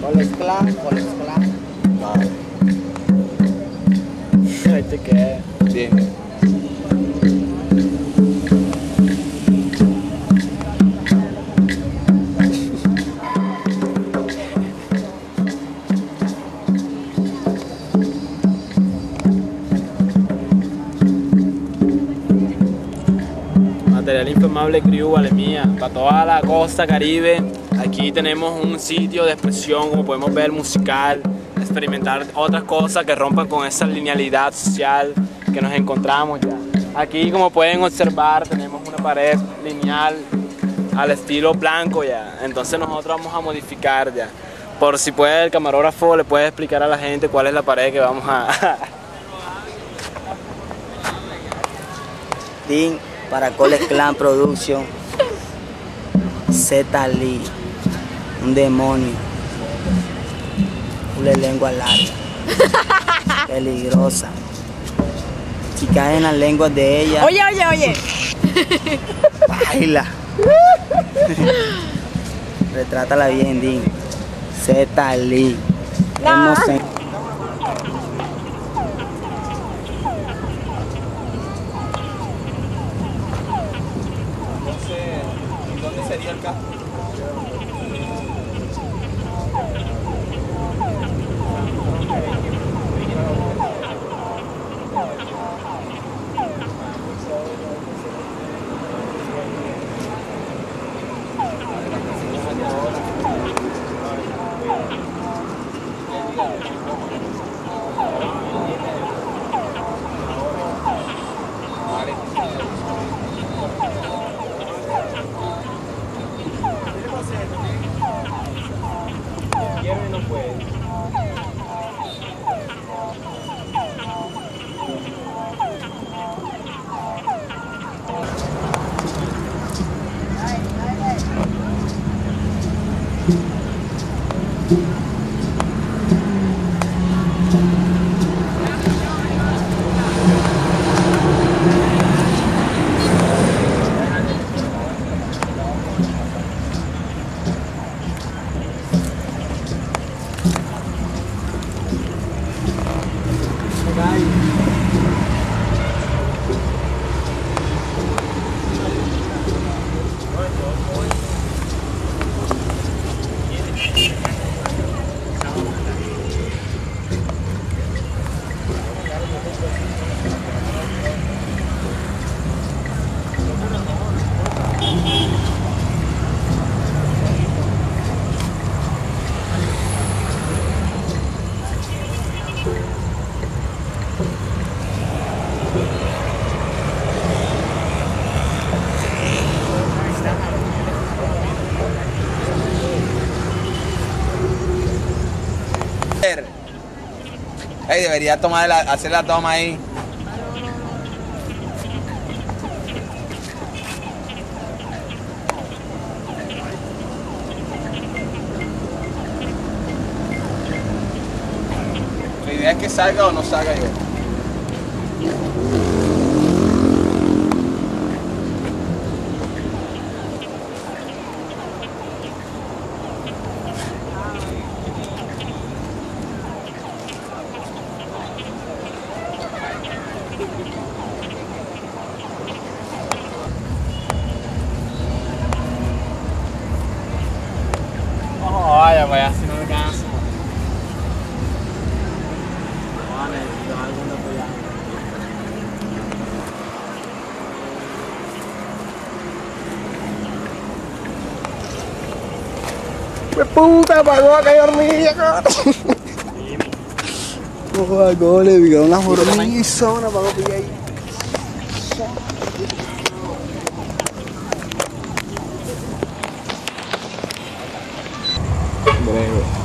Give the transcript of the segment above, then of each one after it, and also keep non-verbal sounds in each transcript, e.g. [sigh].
Coles Clan, Coles Clan. Vale. Ahí te queda. Bien. Material Inflamable Crew, vale mía, para toda la costa caribe. Aquí tenemos un sitio de expresión, como podemos ver, musical, experimentar otras cosas que rompan con esa linealidad social que nos encontramos ya. Aquí, como pueden observar, tenemos una pared lineal al estilo blanco ya. Entonces nosotros vamos a modificar ya. Por si puede el camarógrafo le puede explicar a la gente cuál es la pared que vamos a... [laughs] Team para Coles Clan Production. Z Lee. Un demonio. Una lengua larga. [laughs] Peligrosa. Si caen las lenguas de ella, Oye, oye, oye. baila. [laughs] Retrátala bien, Din. Z Lee. No. Sería el caso? Debería tomar la- hacer la toma ahí. La idea es que salga o no salga yo. ¡Qué puta! Pagó a caer hormiga, cabrón. Ojo, gole, vi una hormiga, una pagó pilla ahí. Breve.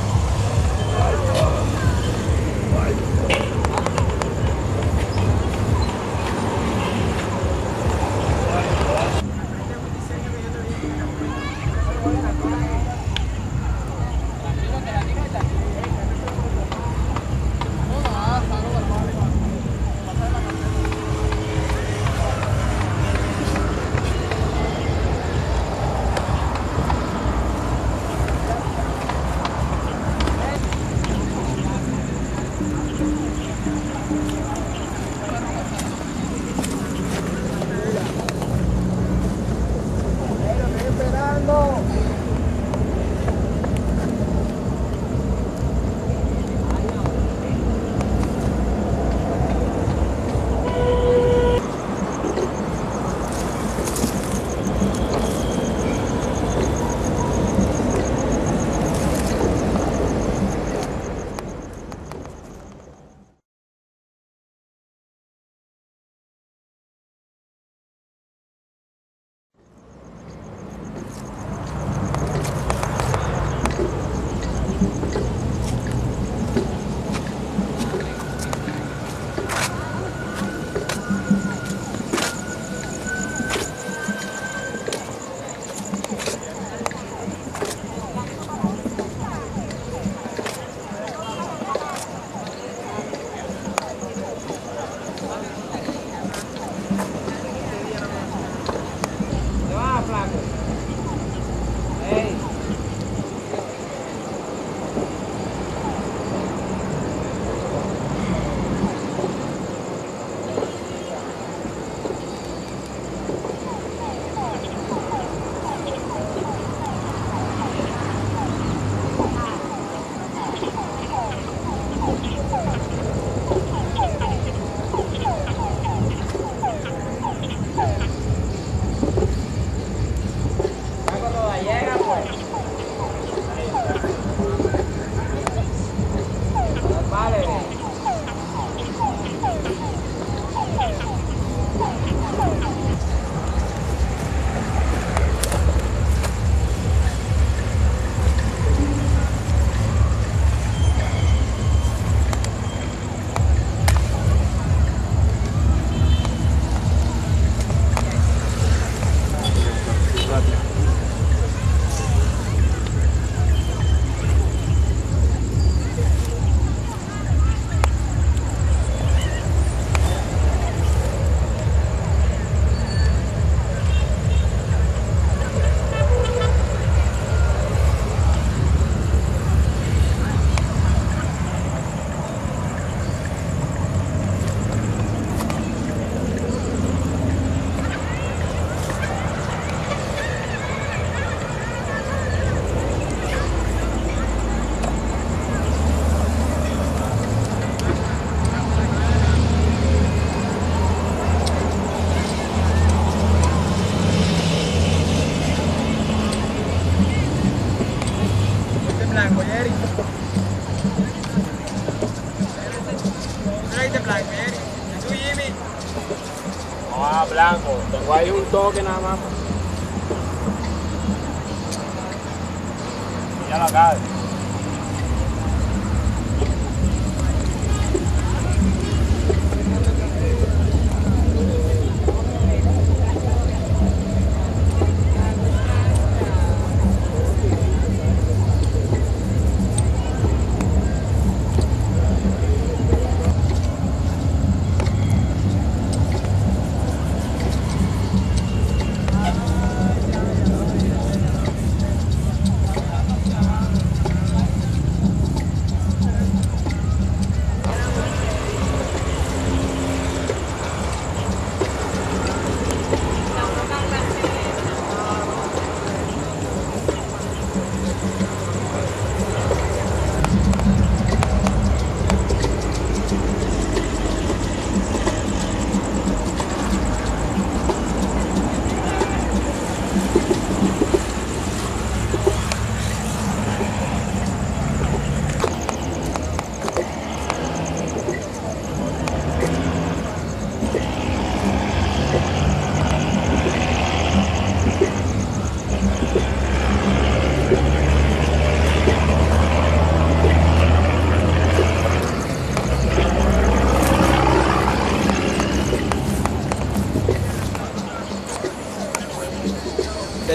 Blanco. Tengo ahí un toque nada más. Ya lo acabé.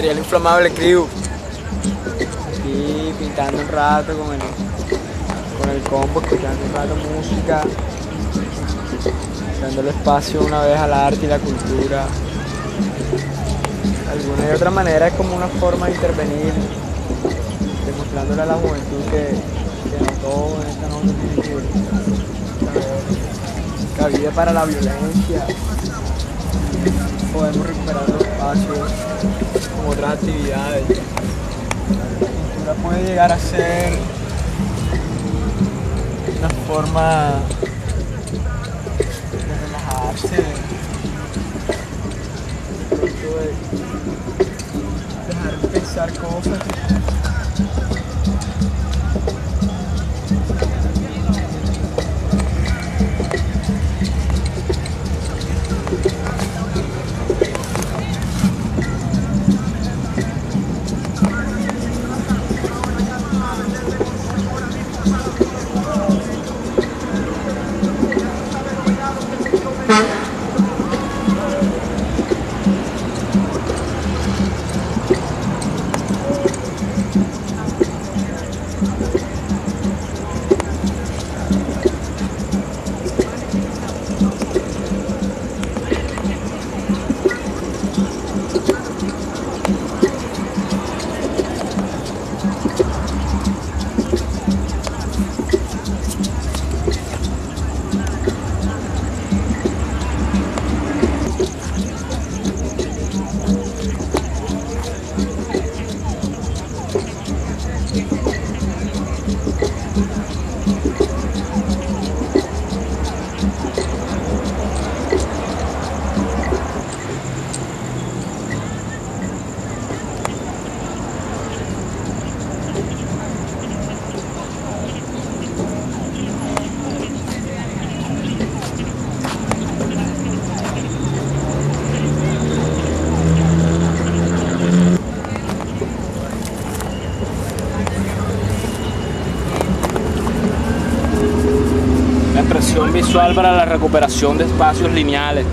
Material inflamable crew. Aquí pintando un rato con el, con el combo, escuchando un rato música. Dándole espacio una vez al arte y la cultura. Alguna y otra manera es como una forma de intervenir, demostrándole a la juventud que, que no todo en esta noche tiene cabida para la violencia. Podemos recuperar los espacios como otras actividades. La pintura puede llegar a ser una forma de relajarse, de dejar de pensar cosas. Para la recuperación de espacios lineales.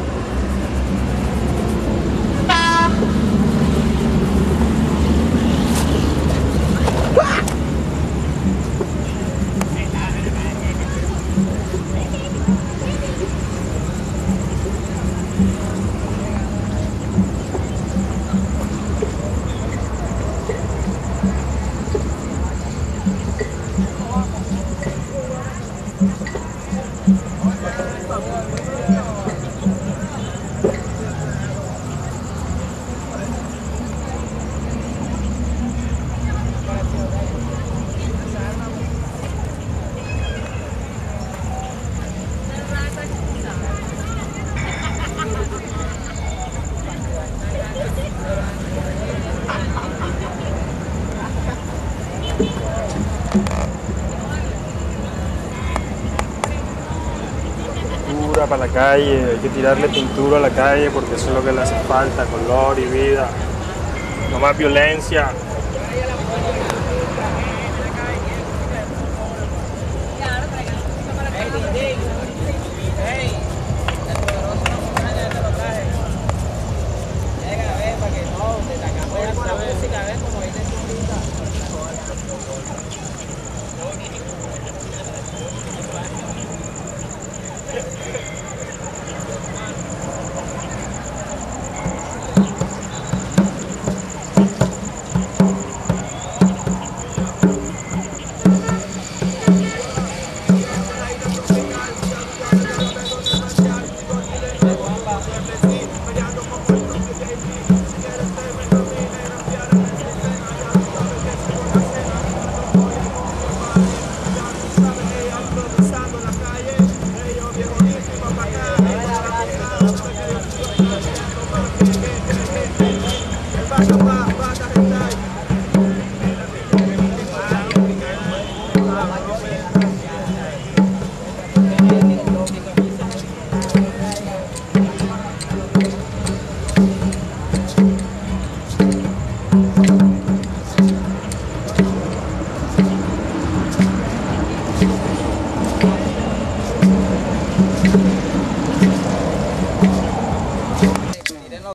Para la calle, hay que tirarle pintura a la calle porque eso es lo que le hace falta, color y vida. No más violencia.